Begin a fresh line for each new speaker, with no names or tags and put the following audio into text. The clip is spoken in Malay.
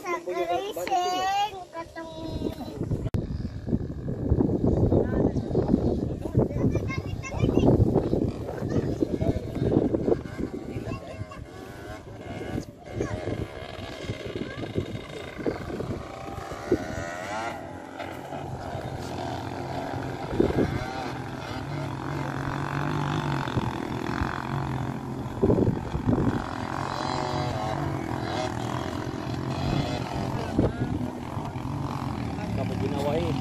sa racing, katong
Kamu ginawa eh.